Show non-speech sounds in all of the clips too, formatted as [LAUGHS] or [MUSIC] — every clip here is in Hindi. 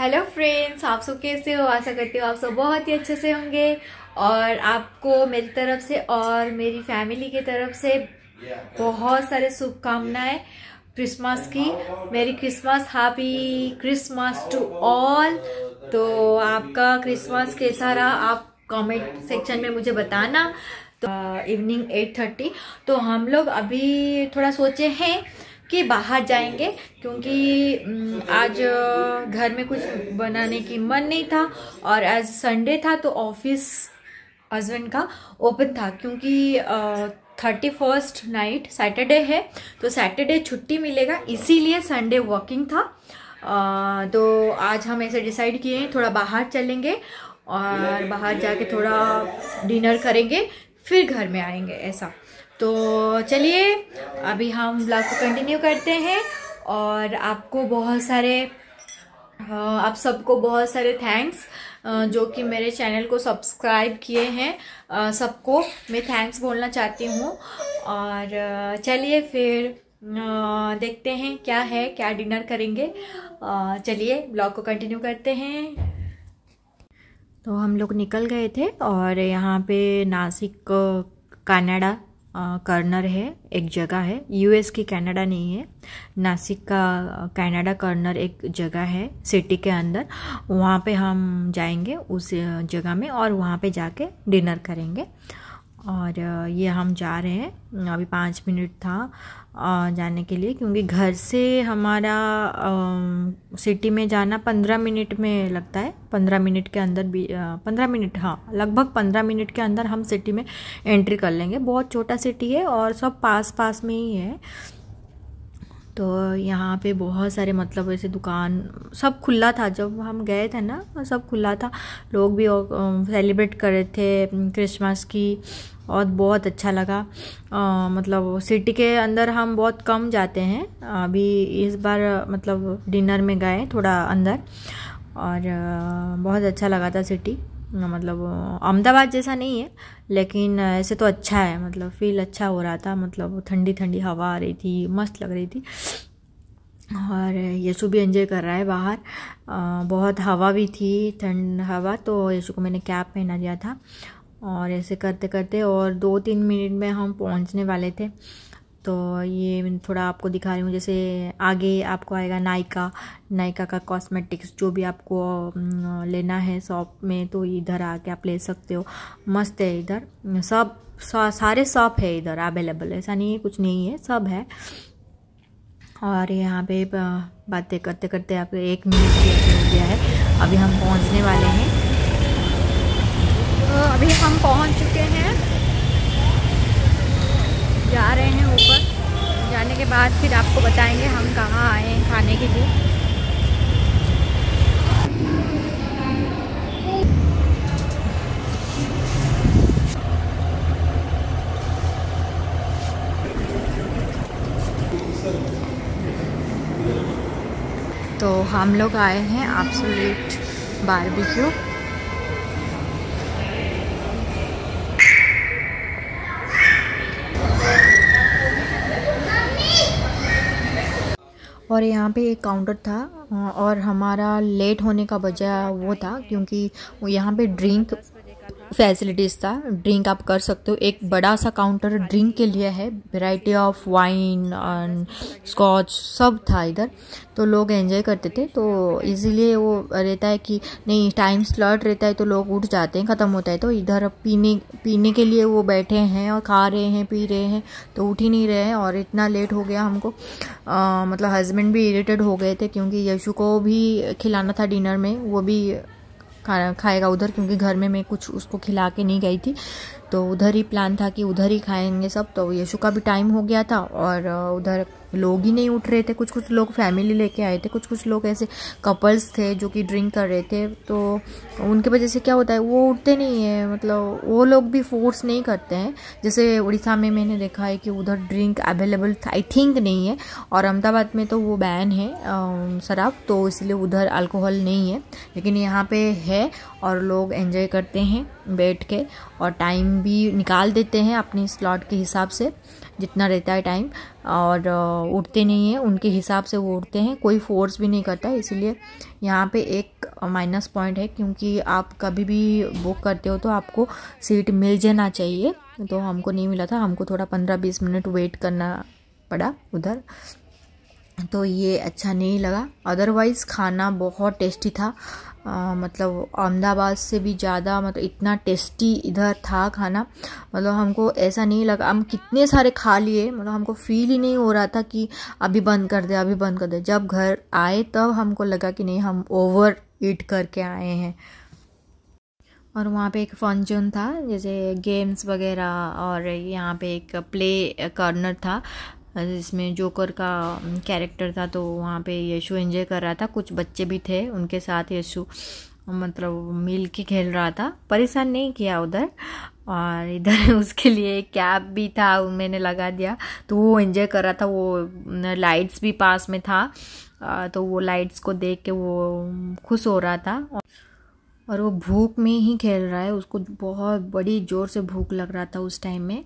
हेलो फ्रेंड्स आप सब कैसे हो? आशा करती हूँ आप सब बहुत ही अच्छे से होंगे। और आपको मेरी तरफ़ से और मेरी फैमिली की तरफ़ से बहुत सारे शुभकामनाएँ। क्रिसमस की। Merry Christmas happy Christmas to all तो आपका क्रिसमस कैसा रहा? आप कमेंट सेक्शन में मुझे बताना। तो इवनिंग एट थर्टी तो हम लोग अभी थोड़ा सोचे हैं कि बाहर जाएँगे क्योंकि आज घर में कुछ बनाने की मन नहीं था और आज संडे था तो ऑफ़िस हस्बैंड का ओपन था क्योंकि थर्टी फ़र्स्ट नाइट सैटरडे है तो सैटरडे छुट्टी मिलेगा इसीलिए संडे वॉकिंग था। आ, तो आज हम ऐसे डिसाइड किए हैं थोड़ा बाहर चलेंगे और बाहर जाके थोड़ा डिनर करेंगे फिर घर में आएँगे ऐसा। तो चलिए, अभी हम ब्लॉग को कंटिन्यू करते हैं और आपको बहुत सारे आप सबको बहुत सारे थैंक्स जो कि मेरे चैनल को सब्सक्राइब किए हैं सबको मैं थैंक्स बोलना चाहती हूँ। और चलिए फिर देखते हैं क्या है, क्या डिनर करेंगे। चलिए ब्लॉग को कंटिन्यू करते हैं। तो हम लोग निकल गए थे और यहाँ पे नासिक कनाडा कर्नर है, एक जगह है। यूएस की कनाडा नहीं है। नासिक का कनाडा कर्नर एक जगह है सिटी के अंदर। वहाँ पे हम जाएँगे उस जगह में और वहाँ पे जाके डिनर करेंगे। और ये हम जा रहे हैं। अभी पाँच मिनट था जाने के लिए, क्योंकि घर से हमारा सिटी में जाना पंद्रह मिनट में लगता है। पंद्रह मिनट के अंदर भी पंद्रह मिनट हाँ लगभग पंद्रह मिनट के अंदर हम सिटी में एंट्री कर लेंगे। बहुत छोटा सिटी है और सब पास पास में ही है। तो यहाँ पे बहुत सारे मतलब ऐसे दुकान सब खुला था। जब हम गए थे ना सब खुला था। लोग भी सेलिब्रेट कर रहे थे क्रिसमस की और बहुत अच्छा लगा। आ, मतलब सिटी के अंदर हम बहुत कम जाते हैं। अभी इस बार मतलब डिनर में गए थोड़ा अंदर और बहुत अच्छा लगा था सिटी मतलब अहमदाबाद जैसा नहीं है, लेकिन ऐसे तो अच्छा है मतलब फील अच्छा हो रहा था मतलब ठंडी ठंडी हवा आ रही थी, मस्त लग रही थी। और यशु भी एंजॉय कर रहा है बाहर। बहुत हवा भी थी, ठंड हवा तो यशु को मैंने कैप पहना दिया था। और ऐसे करते करते और दो तीन मिनट में हम पहुँचने वाले थे। तो ये थोड़ा आपको दिखा रही हूँ, जैसे आगे आपको आएगा नायका। नायका का कॉस्मेटिक्स जो भी आपको लेना है शॉप में तो इधर आके आप ले सकते हो। मस्त है इधर। सब सारे शॉप है इधर अवेलेबल ऐसा नहीं है, कुछ नहीं है, सब है। और यहाँ पे बातें करते करते आप एक मिनट हो गया है। अभी हम पहुँचने वाले हैं। अभी हम पहुँच चुके हैं। जा रहे हैं। ऊपर। जाने के बाद फिर आपको बताएँगे हम कहाँ आए हैं खाने के लिए। तो हम लोग आए हैं एब्सोल्यूट बारबेक्यू और यहाँ पे एक काउंटर था और हमारा लेट होने का वजह वो था, क्योंकि यहाँ पे ड्रिंक फैसिलिटीज़ था ड्रिंक आप कर सकते हो। एक बड़ा सा काउंटर ड्रिंक के लिए है variety of wine and scotch सब था इधर। तो लोग एंजॉय करते थे तो इसीलिए वो रहता है कि नहीं टाइम स्लॉट रहता है तो लोग उठ जाते हैं ख़त्म होता है। तो इधर पीने पीने के लिए वो बैठे हैं और खा रहे हैं पी रहे हैं तो उठ ही नहीं रहे हैं और इतना लेट हो गया हमको। आ, मतलब हस्बैंड भी इरिटेड हो गए थे क्योंकि यशु को भी खिलाना था डिनर में वो भी खाना खाएगा उधर, क्योंकि घर में मैं कुछ उसको खिला के नहीं गई थी। तो उधर ही प्लान था कि उधर ही खाएँगे सब। तो यशु का भी टाइम हो गया था और उधर लोग ही नहीं उठ रहे थे। कुछ कुछ लोग फैमिली लेके आए थे। कुछ कुछ लोग ऐसे कपल्स थे जो कि ड्रिंक कर रहे थे। तो उनके वजह से क्या होता है, वो उठते नहीं है। मतलब वो लोग भी फोर्स नहीं करते हैं। जैसे उड़ीसा में मैंने देखा है कि उधर ड्रिंक अवेलेबल आई थिंक नहीं है। और अहमदाबाद में तो वो बैन है शराब। तो इसलिए उधर अल्कोहल नहीं है। लेकिन यहाँ पे है और लोग एंजॉय करते हैं बैठ के और टाइम भी निकाल देते हैं अपनी स्लॉट के हिसाब से, जितना रहता है टाइम और उठते नहीं हैं। उनके हिसाब से वो उड़ते हैं। कोई फोर्स भी नहीं करता। इसीलिए यहाँ पे एक माइनस पॉइंट है क्योंकि आप कभी भी बुक करते हो तो आपको सीट मिल जाना चाहिए। तो हमको नहीं मिला था। हमको थोड़ा पंद्रह बीस मिनट वेट करना पड़ा उधर। तो ये अच्छा नहीं लगा। अदरवाइज़ खाना बहुत टेस्टी था। आ, मतलब अहमदाबाद से भी ज़्यादा मतलब इतना टेस्टी इधर था खाना। मतलब हमको ऐसा नहीं लगा। हम कितने सारे खा लिए मतलब हमको फील ही नहीं हो रहा था कि अभी बंद कर दे अभी बंद कर दे। जब घर आए तब हमको लगा कि नहीं हम ओवर ईट करके आए हैं। और वहाँ पे एक फ़ंक्शन था जैसे गेम्स वगैरह और यहाँ पे एक प्ले कॉर्नर था। जिसमें जोकर का कैरेक्टर था तो वहाँ पे यशु एंजॉय कर रहा था। कुछ बच्चे भी थे, उनके साथ यशु मतलब मिल के खेल रहा था। परेशान नहीं किया उधर, और इधर [LAUGHS] उसके लिए कैब भी था, मैंने लगा दिया। तो वो एंजॉय कर रहा था, वो लाइट्स भी पास में था। तो वो लाइट्स को देख के वो खुश हो रहा था। और वो भूख में ही खेल रहा है, उसको बहुत बड़ी ज़ोर से भूख लग रहा था उस टाइम में।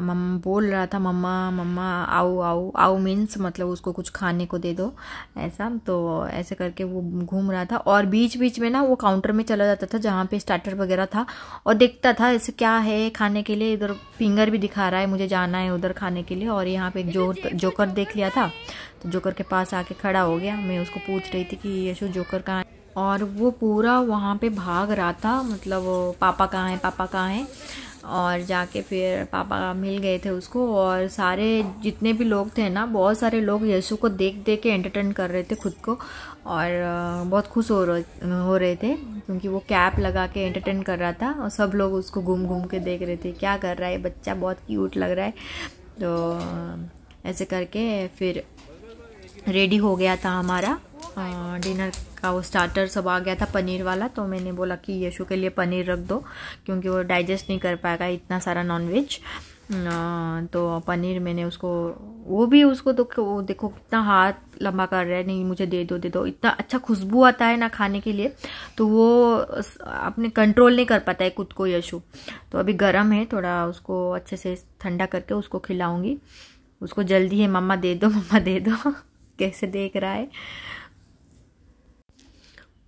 मम्मा बोल रहा था, मम्मा मम्मा, आओ आओ आओ मीन्स मतलब उसको कुछ खाने को दे दो। ऐसा तो ऐसे करके वो घूम रहा था और बीच बीच में ना वो काउंटर में चला जाता था जहाँ पे स्टार्टर वगैरह था और देखता था ऐसे क्या है खाने के लिए, इधर फिंगर भी दिखा रहा है, मुझे जाना है उधर खाने के लिए। और यहाँ पे एक जो जोकर देख लिया था तो जोकर के पास आके खड़ा हो गया। मैं उसको पूछ रही थी कि, यशो जोकर कहाँ और वो पूरा वहाँ पे भाग रहा था मतलब पापा कहाँ हैं, पापा कहाँ है? और जाके फिर पापा मिल गए थे उसको और सारे जितने भी लोग थे ना, बहुत सारे लोग यीशु को देख देख के एंटरटेन कर रहे थे खुद को और बहुत खुश हो रहे हो रहे थे क्योंकि वो कैप लगा के एंटरटेन कर रहा था और सब लोग उसको घूम घूम के देख रहे थे, क्या कर रहा है बच्चा, बहुत क्यूट लग रहा है। तो ऐसे करके फिर रेडी हो गया था हमारा डिनर का वो स्टार्टर सब आ गया था पनीर वाला तो मैंने बोला कि यशु के लिए पनीर रख दो, क्योंकि वो डाइजेस्ट नहीं कर पाएगा इतना सारा नॉनवेज तो पनीर मैंने उसको, वो भी उसको तो वो देखो कितना हाथ लंबा कर रहा है, नहीं मुझे दे दो दे दो। इतना अच्छा खुशबू आता है ना खाने के लिए तो वो अपने कंट्रोल नहीं कर पाता है खुद को यशु। तो अभी गर्म है, थोड़ा उसको अच्छे से ठंडा करके उसको खिलाऊँगी। उसको जल्दी है, मम्मा दे दो, [LAUGHS] मम्मा दे दो। [LAUGHS] कैसे देख रहा है?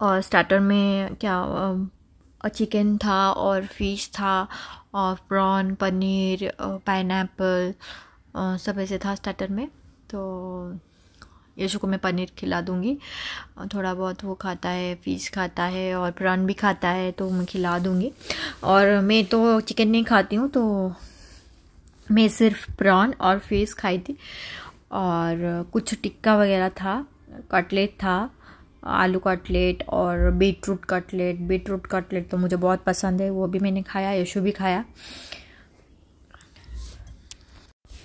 और स्टार्टर में क्या चिकन था और फ़िश था और प्रॉन पनीर पाइन सब ऐसे था स्टार्टर में। तो यशु को मैं पनीर खिला दूँगी। थोड़ा बहुत वो खाता है फ़िश खाता है और प्रॉन भी खाता है तो मैं खिला दूँगी। और मैं तो चिकन नहीं खाती हूँ तो मैं सिर्फ़ प्रॉन और फ़िश खाई थी। और कुछ टिक्का वगैरह था कटलेट था। आलू कटलेट और beetroot cutlet. Beetroot cutlet तो मुझे बहुत पसंद है, वो भी मैंने खाया, यशु भी खाया।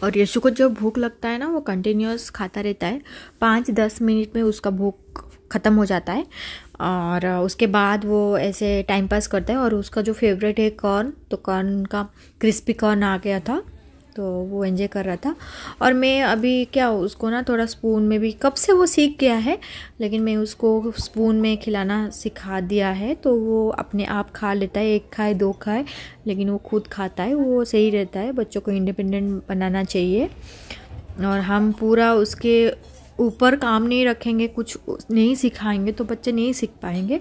और यशु को जब भूख लगता है ना, वो कंटिन्यूस खाता रहता है। पाँच दस मिनट में उसका भूख ख़त्म हो जाता है। और उसके बाद वो ऐसे टाइम पास करता है और उसका जो फेवरेट है कॉर्न तो कॉर्न का क्रिस्पी कॉर्न आ गया था। तो वो एंजॉय कर रहा था। और मैं अभी क्या, उसको ना थोड़ा स्पून में भी, कब से वो सीख गया है, लेकिन मैं उसको स्पून में खिलाना सिखा दिया है तो वो अपने आप खा लेता है, एक खाए, दो खाए, लेकिन वो खुद खाता है, वो सही रहता है, बच्चों को इंडिपेंडेंट बनाना चाहिए। और हम पूरा उसके ऊपर काम नहीं रखेंगे, कुछ नहीं सिखाएँगे तो बच्चे नहीं सीख पाएँगे।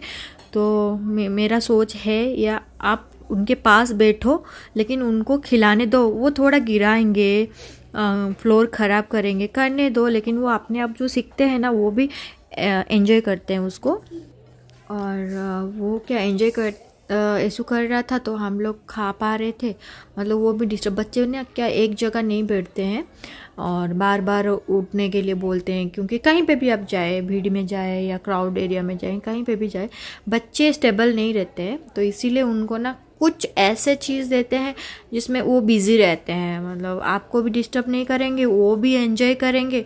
तो मे, मेरा सोच है, या आप उनके पास बैठो, लेकिन उनको खिलाने दो। वो थोड़ा गिराएँगे फ्लोर ख़राब करेंगे, करने दो, लेकिन वो अपने आप जो सीखते हैं ना, वो भी एंजॉय करते हैं उसको। और वो क्या एंजॉय कर ऐसू कर रहा था तो हम लोग खा पा रहे थे। मतलब वो भी डिस्टर्ब बच्चे ना क्या एक जगह नहीं बैठते हैं। और बार बार उठने के लिए बोलते हैं, क्योंकि कहीं पे भी आप जाए, भीड़ में जाए या क्राउड एरिया में जाए, कहीं पे भी जाए, बच्चे स्टेबल नहीं रहते हैं। तो इसीलिए उनको ना कुछ ऐसे चीज़ देते हैं जिसमें वो बिज़ी रहते हैं। मतलब आपको भी डिस्टर्ब नहीं करेंगे, वो भी एंजॉय करेंगे।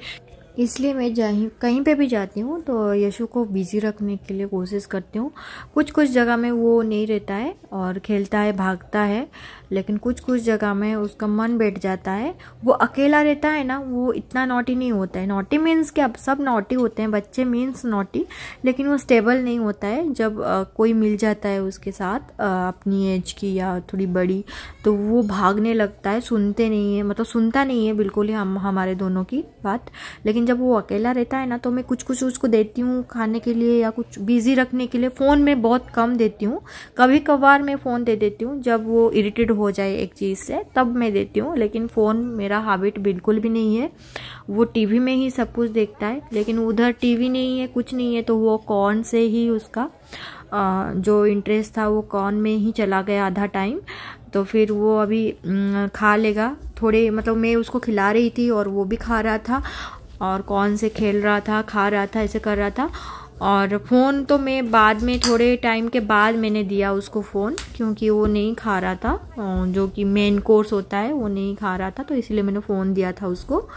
इसलिए मैं जहीं कहीं पे भी जाती हूँ तो यशु को बिज़ी रखने के लिए कोशिश करती हूँ। कुछ कुछ जगह में वो नहीं रहता है और खेलता है भागता है लेकिन कुछ कुछ जगह में उसका मन बैठ जाता है। वो अकेला रहता है ना वो इतना नोटी नहीं होता है। नोटी मीन्स क्या सब नोटी होते हैं बच्चे मीन्स नोटी लेकिन वो स्टेबल नहीं होता है। जब आ, कोई मिल जाता है उसके साथ आ, अपनी एज की या थोड़ी बड़ी तो वो भागने लगता है सुनते नहीं है मतलब सुनता नहीं है बिल्कुल ही हम हमारे दोनों की बात। लेकिन जब वो अकेला रहता है ना तो मैं कुछ कुछ उसको देती हूँ खाने के लिए या कुछ बिज़ी रखने के लिए। फ़ोन में बहुत कम देती हूँ। कभी कभार मैं फ़ोन दे देती हूँ। जब वो इरिटेड हो जाए एक चीज़ से, तब मैं देती हूँ। लेकिन फ़ोन मेरा हैबिट बिल्कुल भी नहीं है। वो टीवी में ही सब कुछ देखता है। लेकिन उधर टीवी नहीं है, कुछ नहीं है तो वो कौन से ही उसका जो इंटरेस्ट था वो कौन में ही चला गया आधा टाइम तो फिर वो अभी खा लेगा। थोड़े मतलब मैं उसको खिला रही थी और वो भी खा रहा था। और कौन से खेल रहा था, खा रहा था, ऐसे कर रहा था। और फ़ोन तो मैं बाद में, थोड़े टाइम के बाद मैंने दिया उसको फ़ोन, क्योंकि वो नहीं खा रहा था। जो कि मेन कोर्स होता है, वो नहीं खा रहा था तो इसलिए मैंने फ़ोन दिया था उसको।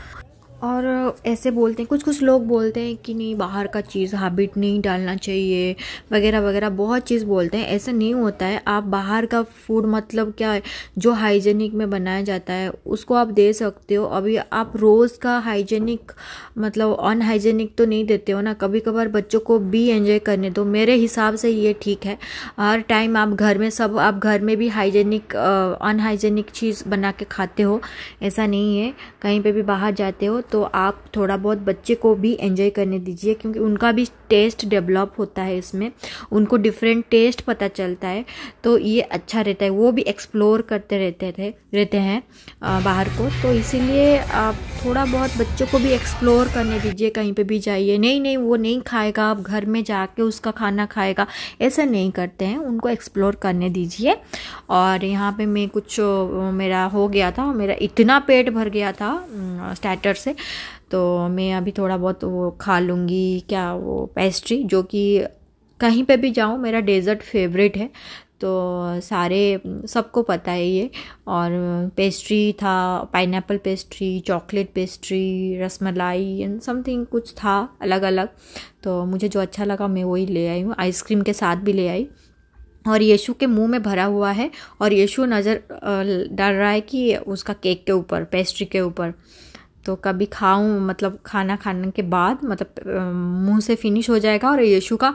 और ऐसे बोलते हैं कुछ कुछ लोग बोलते हैं कि नहीं, बाहर का चीज़ हैबिट नहीं डालना चाहिए, वगैरह वगैरह, बहुत चीज़ बोलते हैं। ऐसा नहीं होता है। आप बाहर का फ़ूड मतलब क्या है, जो हाइजेनिक में बनाया जाता है, उसको आप दे सकते हो। अभी आप रोज़ का हाइजेनिक मतलब अनहाइजेनिक तो नहीं देते हो ना कभी कभार बच्चों को भी एंजॉय करने दो। मेरे हिसाब से ये ठीक है। हर टाइम आप घर में, सब आप घर में भी हाइजेनिक अनहाइजेनिक चीज़ बना के खाते हो, ऐसा नहीं है। कहीं पर भी बाहर जाते हो तो आप थोड़ा बहुत बच्चे को भी एंजॉय करने दीजिए, क्योंकि उनका भी टेस्ट डेवलप होता है इसमें। उनको डिफरेंट टेस्ट पता चलता है तो ये अच्छा रहता है। वो भी एक्सप्लोर करते रहते थे, रहते हैं बाहर को। तो इसीलिए आप थोड़ा बहुत बच्चों को भी एक्सप्लोर करने दीजिए, कहीं पे भी जाइए। नहीं नहीं, वो नहीं खाएगा, आप घर में जाके उसका खाना खाएगा। ऐसा नहीं करते हैं, उनको एक्सप्लोर करने दीजिए। और यहाँ पे मैं कुछ मेरा हो गया था, मेरा इतना पेट भर गया था स्टार्टर से तो मैं अभी थोड़ा बहुत वो खा लूँगी, क्या वो पेस्ट्री जो कि कहीं पे भी जाऊँ, मेरा डेज़र्ट फेवरेट है। तो सारे, सबको पता है ये। और पेस्ट्री था pineapple pastry chocolate pastry rasmalai and something कुछ था अलग अलग तो मुझे जो अच्छा लगा, मैं वही ले आई हूँ। आइसक्रीम के साथ भी ले आई। और यीशु के मुँह में भरा हुआ है। और यीशु नज़र डाल रहा है कि उसका केक के ऊपर पेस्ट्री के ऊपर। तो कभी खाऊं मतलब खाना खाने के बाद मतलब मुँह से फिनिश हो जाएगा और यीशु का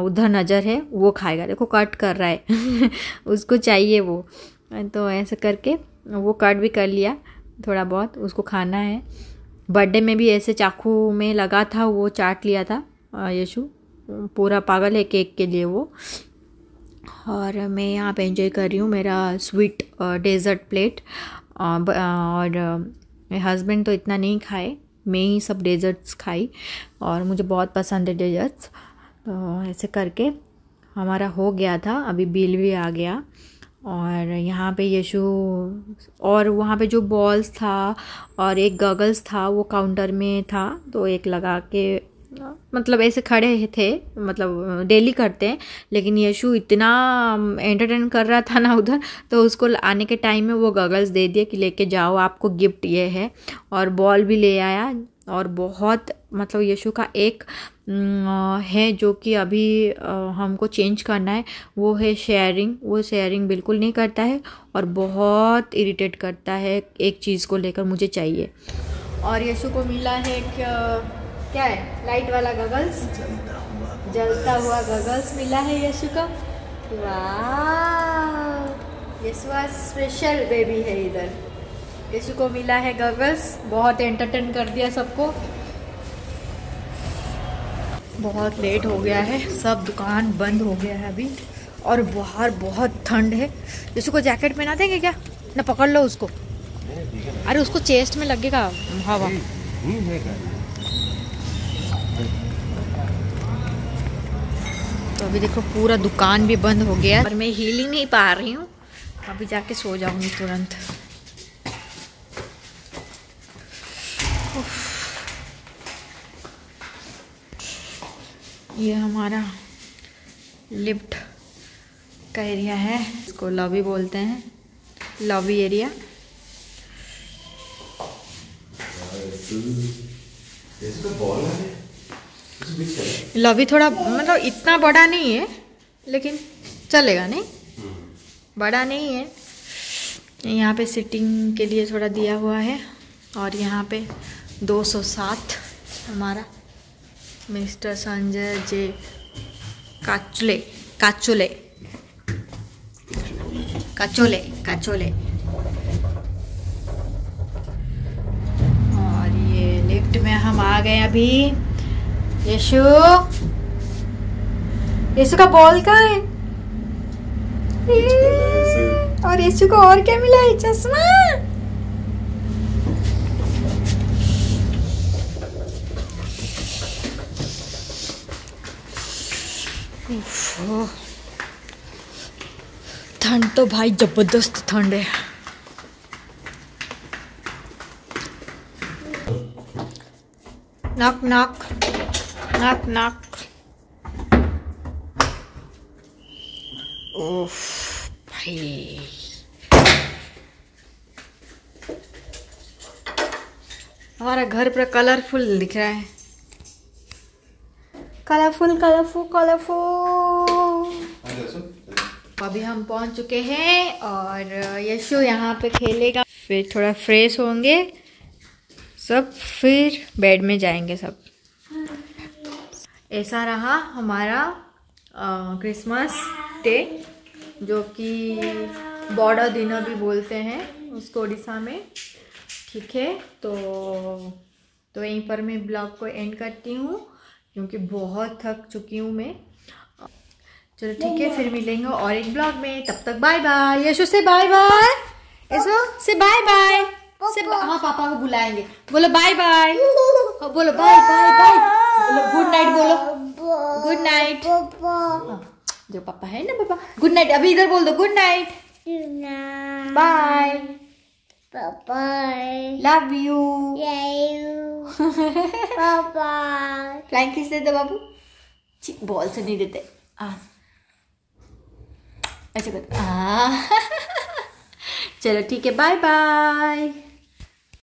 उधर नज़र है, वो खाएगा। देखो कट कर रहा है। [LAUGHS] उसको चाहिए वो। तो ऐसे करके वो कट भी कर लिया थोड़ा बहुत, उसको खाना है। बर्थडे में भी ऐसे चाकू में लगा था, वो चाट लिया था यीशु। पूरा पागल है केक के लिए वो। और मैं यहाँ पे एंजॉय कर रही हूँ, मेरा स्वीट डेज़र्ट प्लेट और मेरे हस्बैंड तो इतना नहीं खाए। मैं ही सब डेजर्ट्स खाई और मुझे बहुत पसंद है डेजर्ट्स तो ऐसे करके हमारा हो गया था। अभी बिल भी आ गया और यहाँ पे यशु और वहाँ पे जो बॉल्स था और एक गगल्स था वो काउंटर में था तो एक लगा के मतलब ऐसे खड़े थे मतलब डेली करते हैं, लेकिन यशु इतना एंटरटेन कर रहा था ना उधर तो उसको आने के टाइम में वो गगल्स दे दिए कि लेके जाओ, आपको गिफ्ट ये है, और बॉल भी ले आया, और बहुत मतलब यशु का एक है जो कि अभी हमको चेंज करना है, वो है शेयरिंग वो शेयरिंग बिल्कुल नहीं करता है, और बहुत इरिटेट करता है एक चीज़ को लेकर मुझे चाहिए। और यशु को मिला है कि क्या है लाइट वाला गगल्स जलता हुआ गगल्स मिला है यशु का वाह स्पेशल बेबी है इधर यशु को मिला है गगल्स बहुत एंटरटेन कर दिया सबको बहुत लेट हो गया है सब दुकान बंद हो गया है अभी और बाहर बहुत ठंड है यशु को जैकेट पहना देंगे क्या ना पकड़ लो उसको अरे उसको चेस्ट में लगेगा हवा अभी देखो पूरा दुकान भी बंद हो गया और मैं हिल ही नहीं पा रही हूँ। अभी जाके सो जाऊँगी तुरंत। ये हमारा लिफ्ट का एरिया है। इसको लॉबी बोलते हैं। Lobby area. अभी थोड़ा मतलब इतना बड़ा नहीं है, लेकिन चलेगा, नहीं? बड़ा नहीं है। यहाँ पे सिटिंग के लिए थोड़ा दिया हुआ है, और यहाँ पे 207 हमारा मिस्टर संजय जे काचुले काचुले। काचोले काचोले। और ये लिफ्ट में हम आ गए अभी। यशु। यशु का बॉल कहाँ है? और यशु को और क्या मिला है? चश्मा। ठंड तो भाई ज़बरदस्त ठंड है। नक नक नक नक ओफ भाई हमारा घर पूरा कलरफुल दिख रहा है। कलरफुल कलरफुल कलरफुल अभी हम पहुँच चुके हैं और यशु यहाँ पे खेलेगा। फिर थोड़ा फ्रेश होंगे। सब फिर बेड में जाएँगे सब। ऐसा रहा हमारा क्रिसमस डे जो कि बॉर्डर दिन भी बोलते हैं उसको उड़ीसा में। ठीक है तो तो यहीं पर मैं ब्लॉग को एंड करती हूँ क्योंकि बहुत थक चुकी हूँ मैं। चलो ठीक है फिर मिलेंगे और एक ब्लॉग में। तब तक बाय बाय यशु से बाय बाय यशु से बाय बाय से हाँ पापा को बुलाएँगे। बोलो बाय बाय [LAUGHS] बोलो बाय बाय बाय बोलो गुड नाइट बोलो। गुड नाइट जो पापा है ना पापा? गुड नाइट अभी इधर बोल दो good night bye Bye-bye. Love you Yeah. Kiss दे दो बाबू? बॉल से नहीं देते। ऐसे कर [LAUGHS] चलो ठीक है बाय बाय